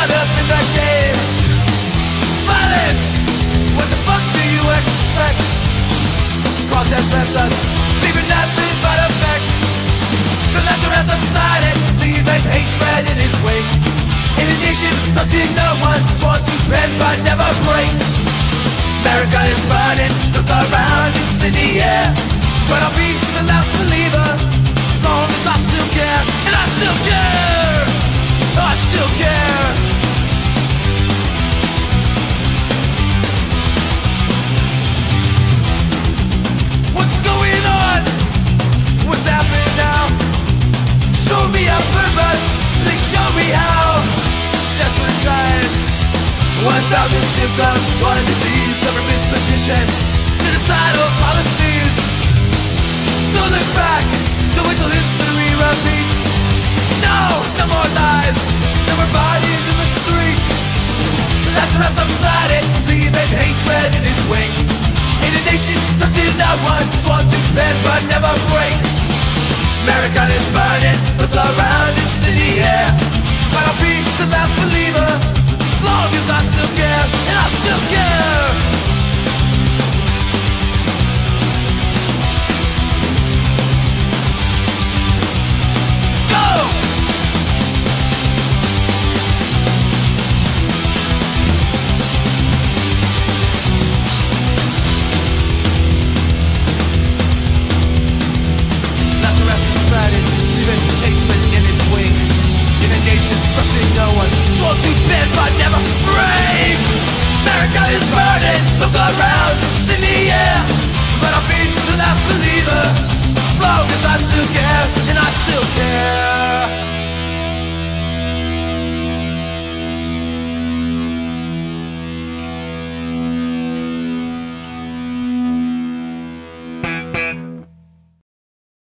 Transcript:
caught up in thousand symptoms One disease, government petition Genocidal policies. Don't look back, don't wait till history repeats. No, no more lies, no more bodies in the streets. Let the rest outside it, leaving hatred in its wake. In a nation trusted not once, once in bed but never break. America is burning.